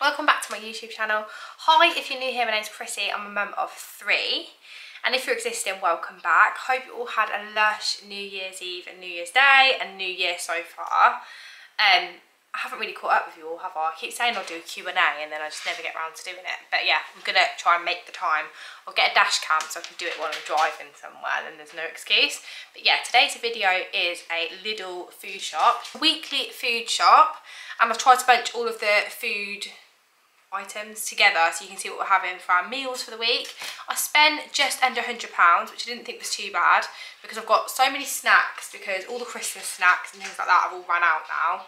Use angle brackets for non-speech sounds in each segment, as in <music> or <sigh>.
Welcome back to my YouTube channel. Hi, if you're new here, my name's Krissy. I'm a mum of three. And if you're existing, welcome back. Hope you all had a lush New Year's Eve and New Year's Day and New Year so far. Um, I haven't really caught up with you all, have I? I keep saying I'll do a Q&A and then I just never get around to doing it. But yeah, I'm going to try and make the time. I'll get a dash cam so I can do it while I'm driving somewhere, then there's no excuse. But yeah, today's video is a Lidl food shop. Weekly food shop. And I've tried to bunch all of the food items together so you can see what we're having for our meals for the week. I spent just under £100, which I didn't think was too bad because I've got so many snacks because all the Christmas snacks and things like that have all run out now.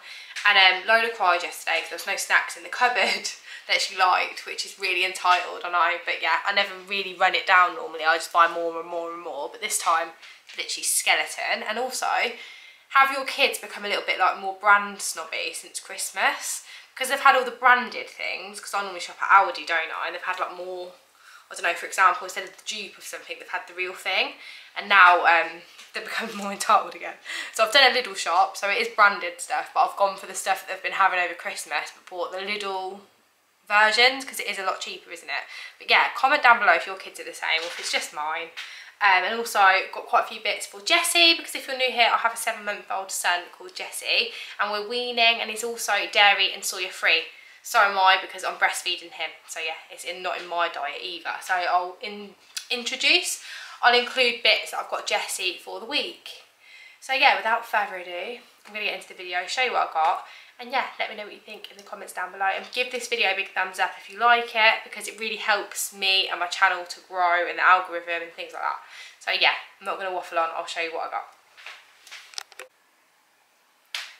And um, Lola cried yesterday because there was no snacks in the <laughs> cupboard that she liked, which is really entitled, I know. But yeah, I never really run it down normally. I just buy more and more and more. But this time, literally skeleton. And also, have your kids become a little bit like more brand snobby since Christmas? Because they've had all the branded things, because I normally shop at Aldi, don't I? And they've had like more, I don't know, for example, instead of the dupe of something, they've had the real thing. And now um, they're <laughs> becoming more entitled again. So I've done a Lidl shop, so it is branded stuff, but I've gone for the stuff that they've been having over Christmas, but bought the Lidl versions because it is a lot cheaper, isn't it? But yeah, comment down below if your kids are the same or if it's just mine. Um, and also got quite a few bits for Jesse because if you're new here I have a seven month old son called Jesse and we're weaning and he's also dairy and soya free. So am I because I'm breastfeeding him. So yeah it's in, not in my diet either. So I'll in, introduce I'll include bits that I've got Jessie for the week. So yeah, without further ado, I'm going to get into the video, show you what I've got, and yeah, let me know what you think in the comments down below. And give this video a big thumbs up if you like it, because it really helps me and my channel to grow and the algorithm and things like that. So yeah, I'm not going to waffle on, I'll show you what I got.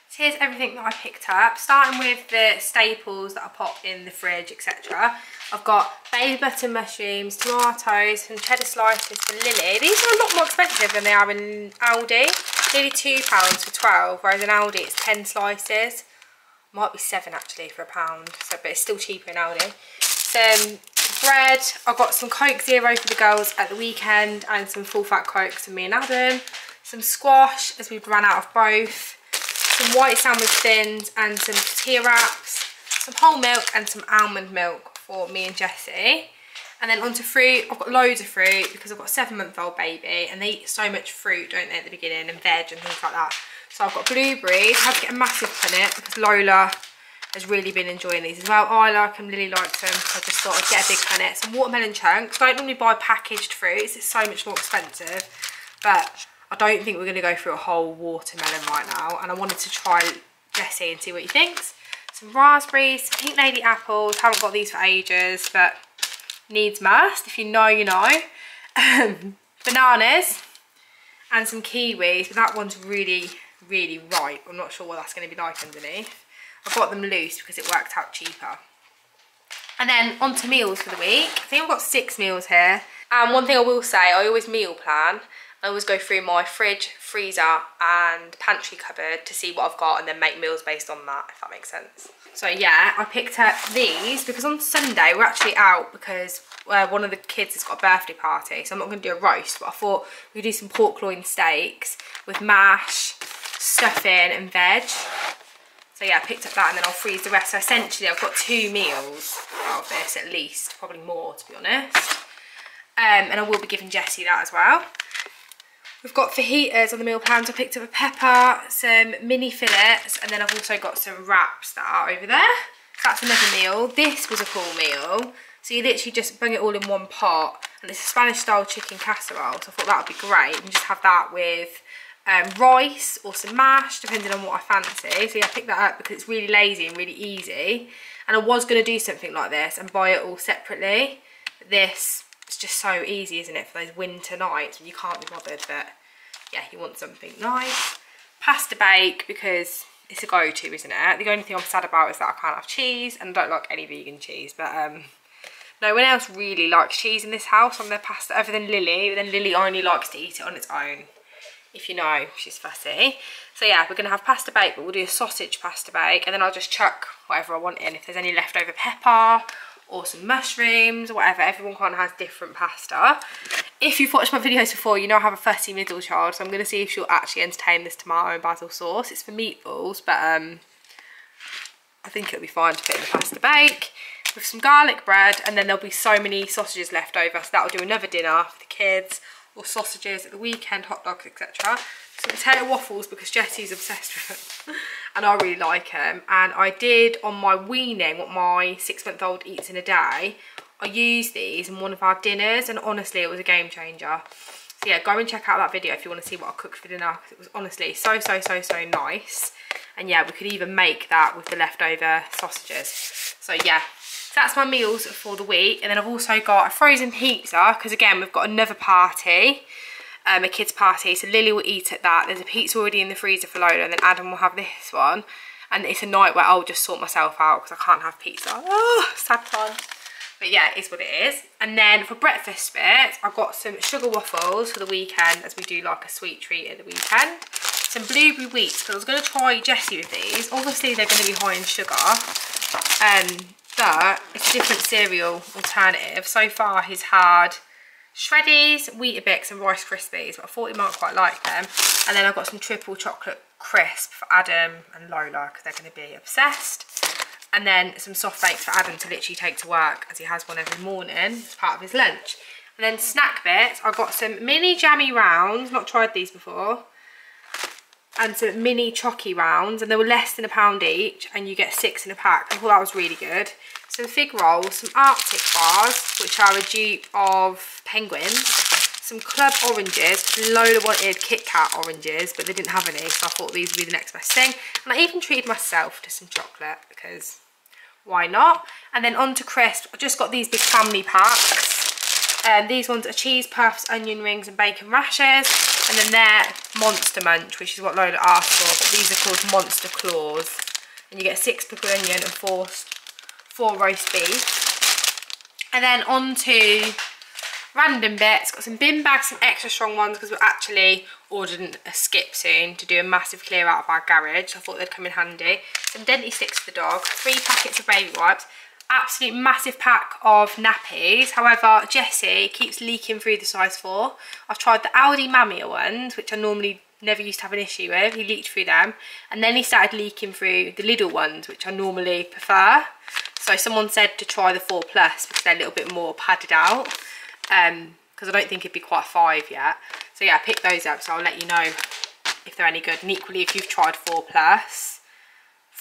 So here's everything that I picked up, starting with the staples that I pop in the fridge, etc. I've got baby button mushrooms, tomatoes, some cheddar slices for Lily. These are a lot more expensive than they are in Aldi. Nearly £2 for 12, whereas in Aldi it's 10 slices. Might be 7 actually for a pound, so, but it's still cheaper in Aldi. Some bread. I've got some Coke Zero for the girls at the weekend and some full fat Cokes for me and Adam. Some squash as we've run out of both some white sandwich thins and some tortilla wraps, some whole milk and some almond milk for me and Jessie. And then onto fruit, I've got loads of fruit because I've got a seven month old baby and they eat so much fruit, don't they, at the beginning and veg and things like that. So I've got blueberries, I have to get a massive punnet because Lola has really been enjoying these as well. I like them, Lily likes them, so I just thought I'd get a big punnet. Some watermelon chunks, I don't normally buy packaged fruits, it's so much more expensive. But I don't think we're going to go through a whole watermelon right now. And I wanted to try Jesse and see what he thinks. Some raspberries, some pink lady apples. Haven't got these for ages, but needs must. If you know, you know. <laughs> Bananas and some kiwis. But that one's really, really ripe. I'm not sure what that's going to be like underneath. I've got them loose because it worked out cheaper. And then on to meals for the week. I think I've got six meals here. And one thing I will say, I always meal plan. I always go through my fridge, freezer and pantry cupboard to see what I've got and then make meals based on that, if that makes sense. So yeah, I picked up these because on Sunday we're actually out because uh, one of the kids has got a birthday party. So I'm not going to do a roast, but I thought we'd do some pork loin steaks with mash, stuffing and veg. So yeah, I picked up that and then I'll freeze the rest. So essentially I've got two meals out of this at least, probably more to be honest. Um, and I will be giving Jessie that as well. We've got fajitas on the meal plans. I picked up a pepper, some mini fillets, and then I've also got some wraps that are over there. That's another meal. This was a cool meal. So you literally just bring it all in one pot. And it's a Spanish style chicken casserole. So I thought that would be great. And just have that with um, rice or some mash, depending on what I fancy. So yeah, I picked that up because it's really lazy and really easy. And I was going to do something like this and buy it all separately. But this is just so easy, isn't it, for those winter nights when you can't be bothered, but yeah, you want something nice. Pasta bake, because it's a go-to, isn't it? The only thing I'm sad about is that I can't have cheese, and I don't like any vegan cheese, but um, no one else really likes cheese in this house on their pasta, other than Lily, but then Lily only likes to eat it on its own, if you know, she's fussy. So yeah, we're to have pasta bake, but we'll do a sausage pasta bake, and then I'll just chuck whatever I want in. If there's any leftover pepper, or some mushrooms, whatever. Everyone kind of has different pasta. If you've watched my videos before, you know I have a fussy middle child, so I'm to see if she'll actually entertain this tomato and basil sauce. It's for meatballs, but um, I think it'll be fine to put in the pasta bake. with some garlic bread and then there'll be so many sausages left over so that'll do another dinner for the kids or sausages at the weekend, hot dogs, etc. Some potato waffles because Jesse's obsessed with them <laughs> and I really like them. And I did on my weaning what my six month old eats in a day. I used these in one of our dinners and honestly it was a game changer. So yeah, go and check out that video if you want to see what I cooked for dinner because it was honestly so, so, so, so nice. And yeah, we could even make that with the leftover sausages. So yeah, so that's my meals for the week. And then I've also got a frozen pizza because again, we've got another party, um, a kids party. So Lily will eat at that. There's a pizza already in the freezer for Lola and then Adam will have this one. And it's a night where I'll just sort myself out because I can't have pizza. Oh, sad time. But yeah, it is what it is. And then for breakfast bits, I've got some sugar waffles for the weekend as we do like a sweet treat at the weekend. Some blueberry wheats because I was going to try Jesse with these. Obviously, they're going to be high in sugar. Um, but it's a different cereal alternative. So far he's had Shreddies, Weetabix and Rice Krispies, but I thought he might quite like them. And then I've got some triple chocolate crisp for Adam and Lola because they're going to be obsessed. And then some soft bakes for Adam to literally take to work as he has one every morning as part of his lunch. And then snack bits, I've got some mini jammy rounds, not tried these before and some mini chocky rounds and they were less than a pound each and you get six in a pack. I thought that was really good. Some fig rolls, some arctic bars which are a dupe of penguins, some club oranges, Lola wanted Kit Kat oranges but they didn't have any so I thought these would be the next best thing and I even treated myself to some chocolate because why not? And then on to crisp, I just got these big family packs. Um, these ones are cheese puffs, onion rings and bacon rashers and then they're Monster Munch, which is what Lola asked for, but these are called Monster Claws. And you get six pickled onion and four, four roast beef. And then on to random bits. Got some bin bags, some extra strong ones, because we're actually ordering a skip soon to do a massive clear out of our garage. I thought they'd come in handy. Some Denti sticks for the dog, three packets of baby wipes, absolute massive pack of nappies. However, Jesse keeps leaking through the size 4. I've tried the Aldi Mamia ones, which I normally never used to have an issue with. He leaked through them. And then he started leaking through the Lidl ones, which I normally prefer. So someone said to try the 4 Plus because they're a little bit more padded out. Um, because I don't think it'd be quite 5 yet. So yeah, I picked those up, so I'll let you know if they're any good. And equally, if you've tried 4 Plus,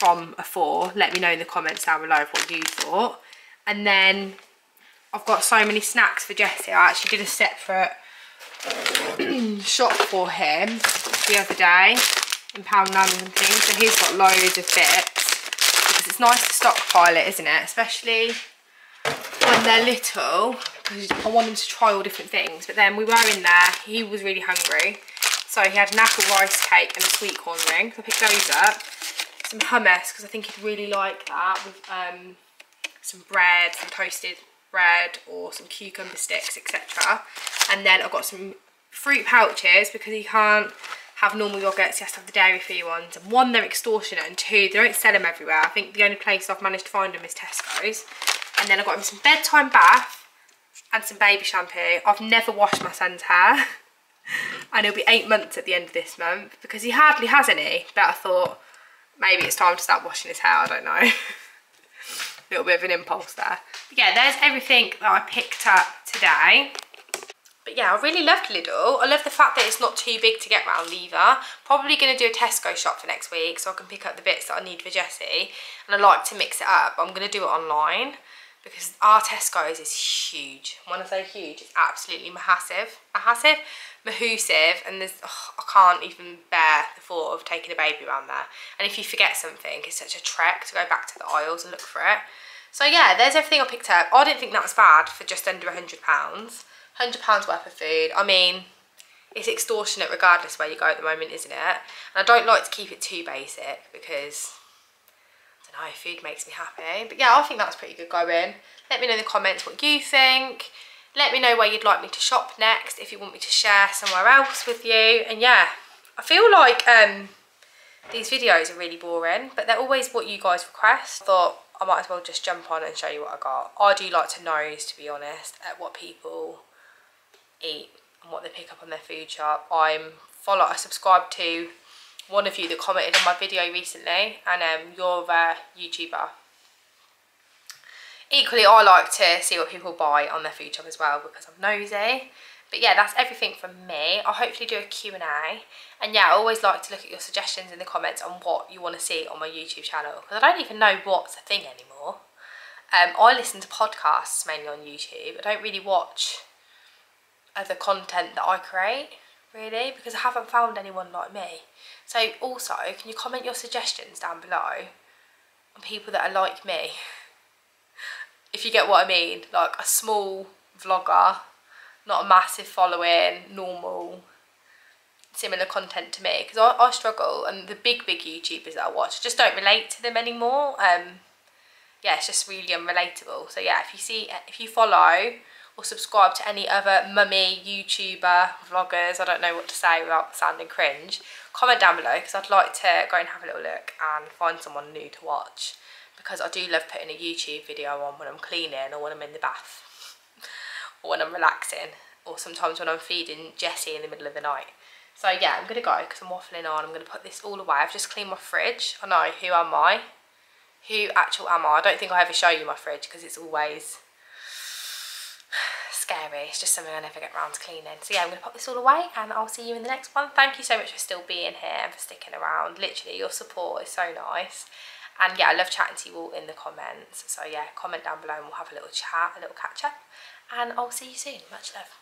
from a four let me know in the comments down below what you thought. And then I've got so many snacks for Jesse I actually did a separate <clears throat> shop for him the other day in Pound Poundland and things so he's got loads of bits because it's nice to stockpile it isn't it? Especially when they're little because I want him to try all different things but then we were in there he was really hungry so he had an apple rice cake and a sweet corn ring so I picked those up some hummus because I think he'd really like that with um, some bread, some toasted bread or some cucumber sticks, etc. And then I've got some fruit pouches because he can't have normal yogurts, he has to have the dairy-free ones. And one, they're extortionate, and two, they don't sell them everywhere. I think the only place I've managed to find them is Tesco's. And then I've got him some bedtime bath and some baby shampoo. I've never washed my son's hair. <laughs> and it'll be eight months at the end of this month because he hardly has any. But I thought, maybe it's time to start washing his hair, I don't know. <laughs> A little bit of an impulse there. But yeah, there's everything that I picked up today. But yeah, I really loved Lidl. I love the fact that it's not too big to get round either. Probably going to do a Tesco shop for next week so I can pick up the bits that I need for Jessie. And I like to mix it up. I'm going to do it online because our Tesco's is huge. When I say huge, it's absolutely massive. Massive mahoosive and there's oh, I can't even bear the thought of taking a baby around there. And if you forget something it's such a trek to go back to the aisles and look for it. So yeah there's everything I picked up. I didn't think that was bad for just under a hundred pounds. Hundred pounds worth of food. I mean it's extortionate regardless where you go at the moment isn't it? And I don't like to keep it too basic because know food makes me happy but yeah I think that's pretty good going let me know in the comments what you think let me know where you'd like me to shop next, if you want me to share somewhere else with you. And yeah, I feel like um, these videos are really boring, but they're always what you guys request. I thought I might as well just jump on and show you what I got. I do like to nose, to be honest, at what people eat and what they pick up on their food shop. I'm follow, I subscribe to one of you that commented on my video recently, and um, you're a YouTuber equally I like to see what people buy on their food shop as well because I'm nosy. But yeah, that's everything from me. I'll hopefully do a Q&A. And yeah, I always like to look at your suggestions in the comments on what you want to see on my YouTube channel. Because I don't even know what's a thing anymore. Um, I listen to podcasts mainly on YouTube. I don't really watch other content that I create, really. Because I haven't found anyone like me. So also, can you comment your suggestions down below on people that are like me? if you get what I mean. Like a small vlogger not a massive following, normal, similar content to me because I, I, struggle and the big big YouTubers that I watch just don't relate to them anymore um yeah it's just really unrelatable so yeah if you see if you follow or subscribe to any other mummy YouTuber vloggers I don't know what to say without sounding cringe comment down below because I'd like to go and have a little look and find someone new to watch because I do love putting a YouTube video on when I'm cleaning or when I'm in the bath or when I'm relaxing or sometimes when I'm feeding Jessie in the middle of the night. So yeah, I'm going to go because I'm waffling on. I'm going to put this all away. I've just cleaned my fridge. I know, who am I? Who actual am I? I don't think I ever show you my fridge because it's always scary. It's just something I never get around to cleaning. So yeah, I'm going to put this all away and I'll see you in the next one. Thank you so much for still being here and for sticking around. Literally, your support is so nice. And yeah, I love chatting to you all in the comments. So yeah, comment down below and we'll have a little chat, a little catch up and I'll see you soon. Much love.